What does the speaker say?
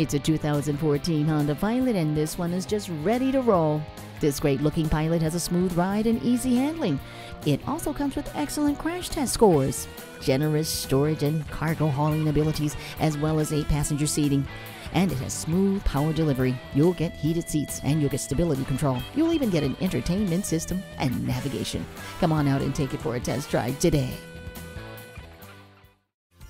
It's a 2014 Honda Pilot, and this one is just ready to roll. This great looking Pilot has a smooth ride and easy handling. It also comes with excellent crash test scores, generous storage and cargo hauling abilities, as well as eight passenger seating. And it has smooth power delivery. You'll get heated seats and you'll get stability control. You'll even get an entertainment system and navigation. Come on out and take it for a test drive today.